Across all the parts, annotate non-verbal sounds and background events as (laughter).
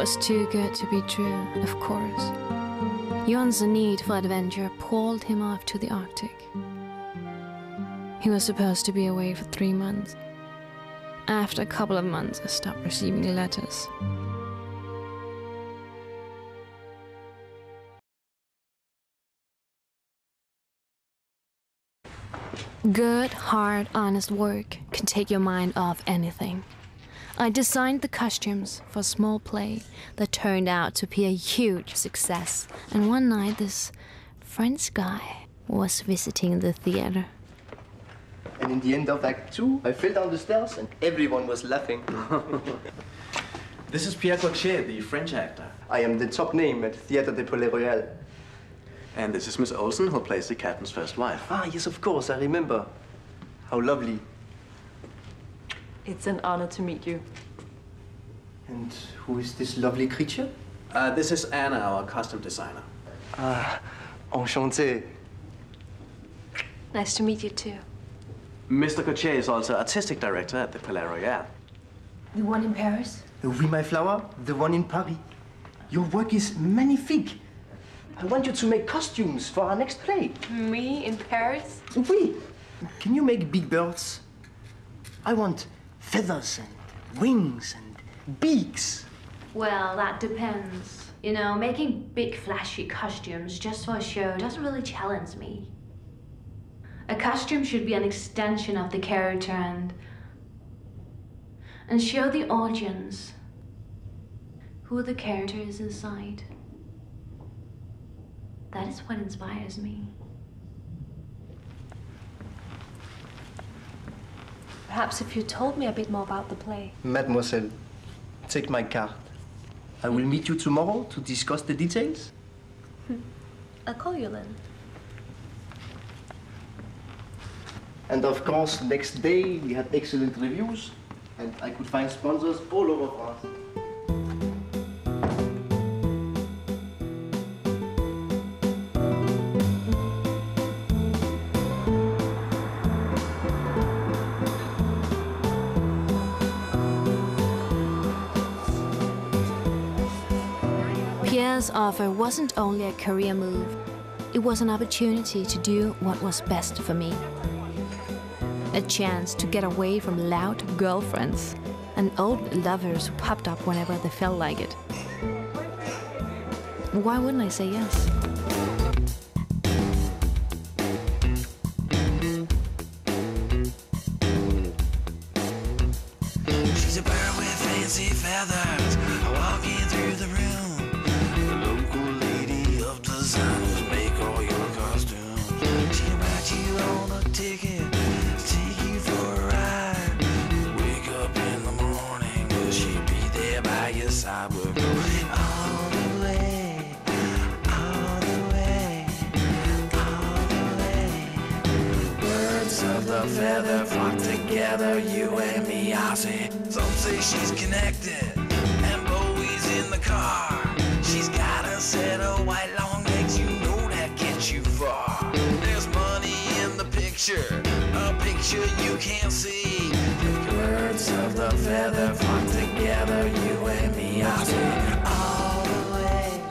Was too good to be true, of course. Jon's need for adventure pulled him off to the Arctic. He was supposed to be away for three months. After a couple of months, I stopped receiving letters. Good, hard, honest work can take your mind off anything. I designed the costumes for a small play that turned out to be a huge success. And one night, this French guy was visiting the theater. And in the end of Act Two, I fell down the stairs and everyone was laughing. (laughs) This is Pierre Gauthier, the French actor. I am the top name at Theatre de Palais Royal. And this is Miss Olsen, who plays the captain's first wife. Ah, yes, of course, I remember. How lovely. It's an honor to meet you. And who is this lovely creature? Uh, this is Anna, our costume designer. Ah, enchanté. Nice to meet you too. Mr. Gauthier is also artistic director at the Palais Royal. The one in Paris? Oui, my flower, the one in Paris. Your work is magnifique. I want you to make costumes for our next play. Me in Paris? Oui. Can you make big birds? I want feathers and wings and beaks. Well, that depends. You know, making big flashy costumes just for a show doesn't really challenge me. A costume should be an extension of the character and and show the audience who the character is inside. That is what inspires me. Perhaps if you told me a bit more about the play. Mademoiselle, take my card. I will meet you tomorrow to discuss the details. Hmm. I'll call you then. And of course, next day we had excellent reviews, and I could find sponsors all over France. Pierre's offer wasn't only a career move, it was an opportunity to do what was best for me. A chance to get away from loud girlfriends and old lovers who popped up whenever they felt like it. Why wouldn't I say yes? Side? We'll go all the way, all the way, all the way. Birds of the feather flock together, you and me, I say. Some say she's connected, and Bowie's in the car. She's got a set of white long legs, you know that gets you far. There's money in the picture, a picture you can't see. The feather flock together, you and me, I say. All the way,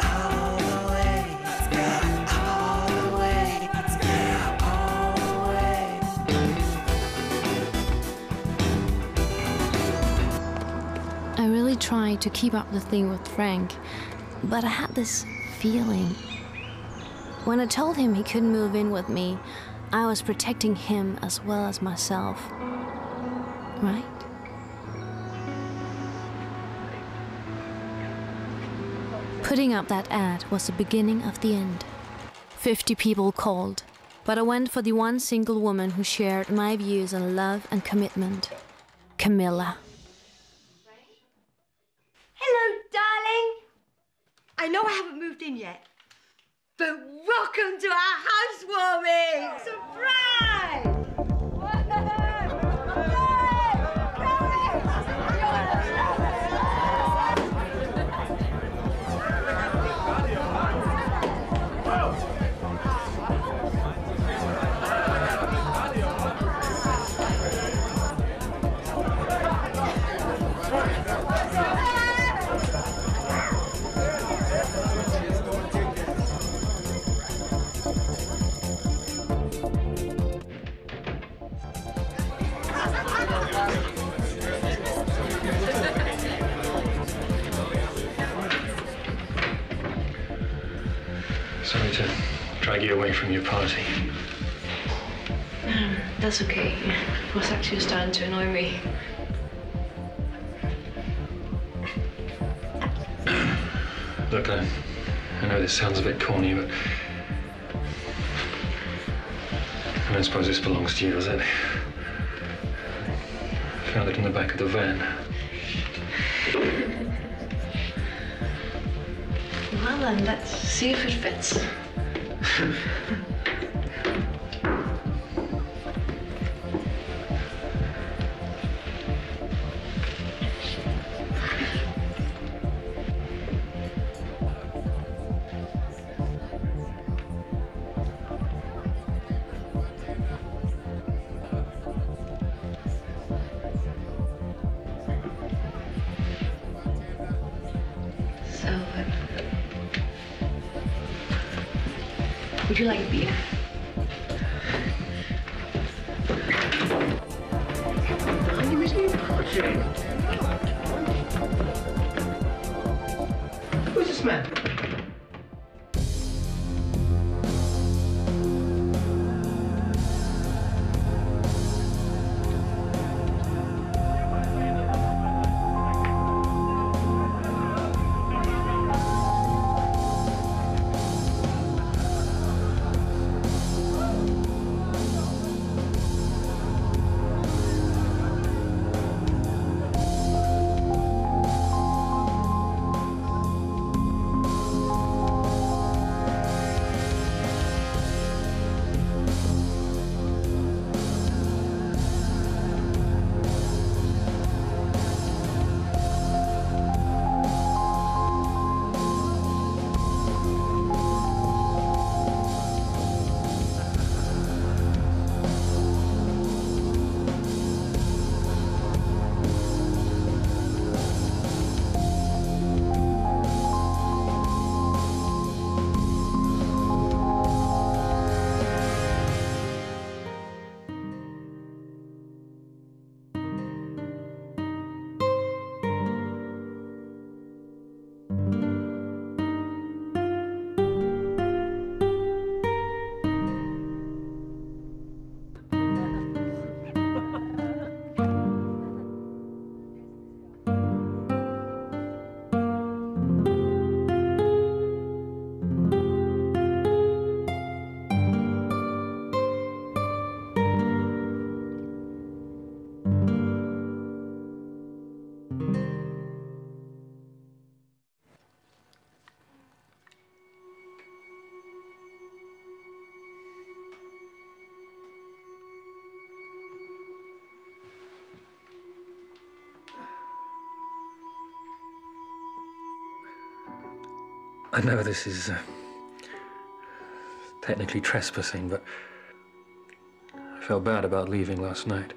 all the way, all the way, all the way. I really tried to keep up the thing with Frank, but I had this feeling. When I told him he couldn't move in with me, I was protecting him as well as myself. Right? Putting up that ad was the beginning of the end. Fifty people called, but I went for the one single woman who shared my views on love and commitment Camilla. Hello, darling. I know I haven't moved in yet, but welcome to our housewarming! Surprise! You away from your party. Um, that's okay. It was actually starting to annoy me. Look, I, I know this sounds a bit corny, but I don't suppose this belongs to you, does it? I found it in the back of the van. Well then, let's see if it would you like beer? Who's this man? I know this is uh, technically trespassing, but I felt bad about leaving last night.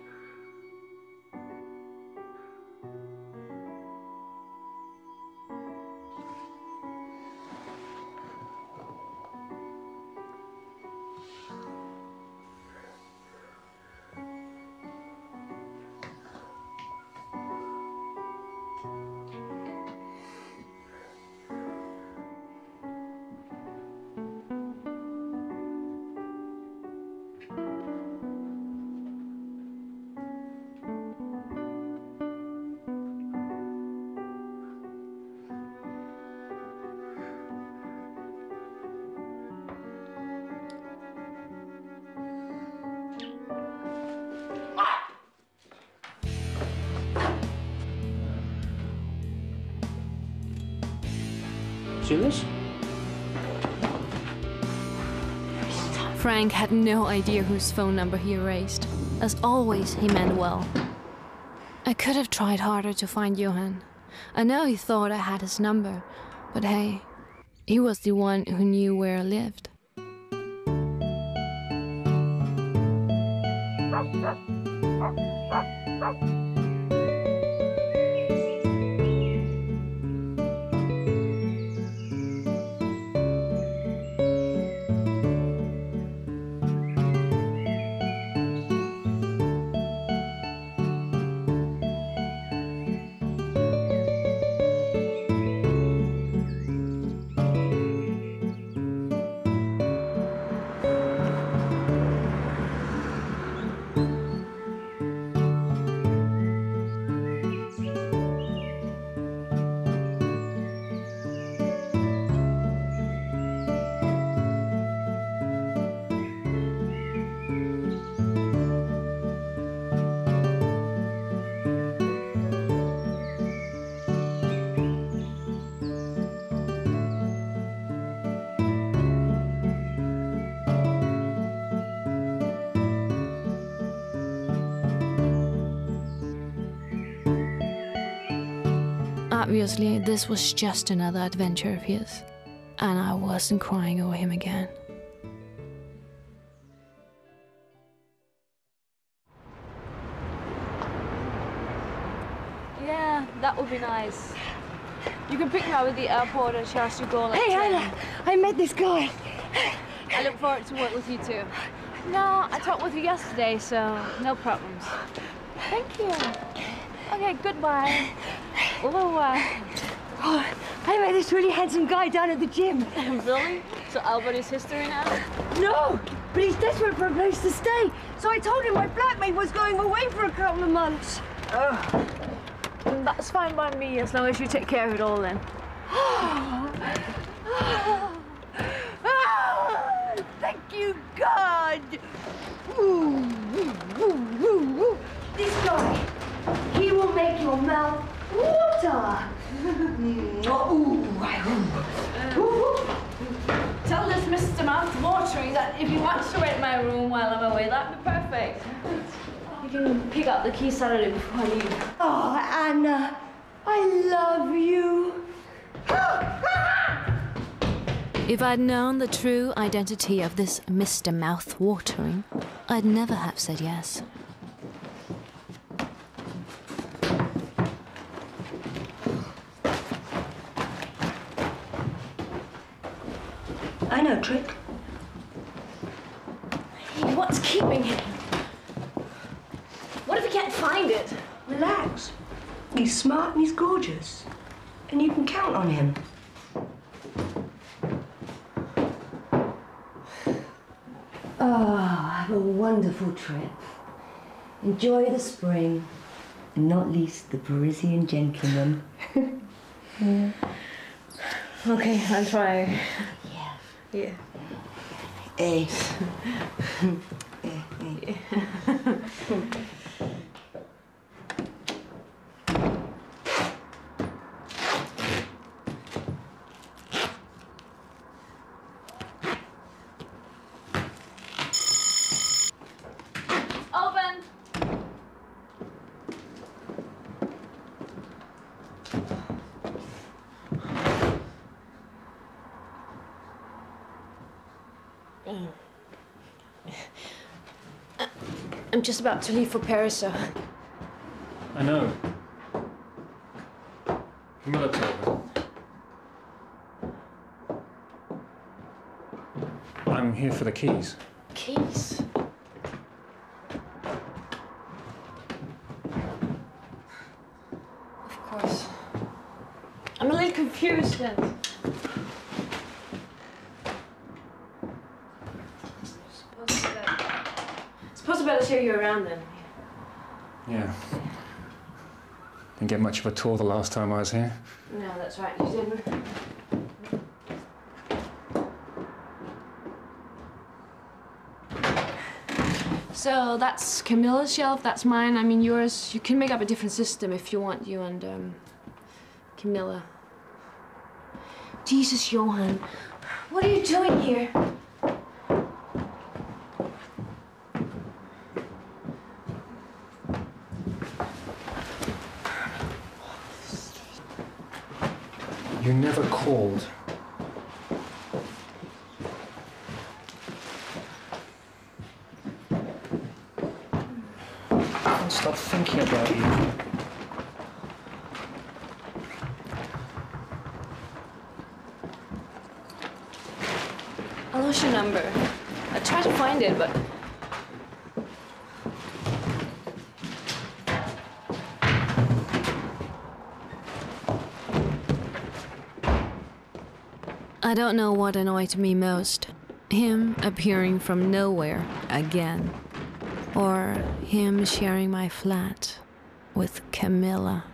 serious? Frank had no idea whose phone number he erased. As always, he meant well. I could have tried harder to find Johan. I know he thought I had his number, but hey, he was the one who knew where I lived. Obviously, this was just another adventure of his, and I wasn't crying over him again. Yeah, that would be nice. You can pick me up at the airport and Charles de Gaulle. Hey, Anna, I met this guy. I look forward to work with you too. No, I talked with you yesterday, so no problems. Thank you. Okay, goodbye. Au revoir. Oh, I met this really handsome guy down at the gym. (laughs) really? So Albert is history now? No, but he's desperate for a place to stay. So I told him my flatmate was going away for a couple of months. Oh. That's fine by me as long as you take care of it all then. Ah, (gasps) thank you, God. Ooh, ooh, ooh. This guy, he will make your mouth water. Ooh, ooh, uh, ooh. Tell this Mr. Mouth Watering that if he wants to rent my room while I'm away, that'd be perfect. You can pick up the key Saturday before I leave. Oh, Anna, I love you. If I'd known the true identity of this Mr. Mouth-watering, I'd never have said yes. I know a trick. Hey, what's keeping him? What if he can't find it? Relax. He's smart and he's gorgeous. And you can count on him. Oh, have a wonderful trip. Enjoy the spring, and not least the Parisian gentleman. (laughs) yeah. Okay, I'll try. Yeah. Yeah. Eh. (laughs) Open! (laughs) Uh, I'm just about to leave for Paris, so I know. Camilla told. I'm here for the keys. keys. Of course. I'm a little confused then. Suppose I better- Suppose I better show you around then. Yeah. Didn't get much of a tour the last time I was here. No, that's right, you didn't. So that's Camilla's shelf, that's mine, I mean yours. You can make up a different system if you want, you and um, Camilla. Jesus, Johan, what are you doing here? You never called. I can't stop thinking about you. I lost your number. I tried to find it, but I don't know what annoyed me most him appearing from nowhere again, or him sharing my flat with Camilla.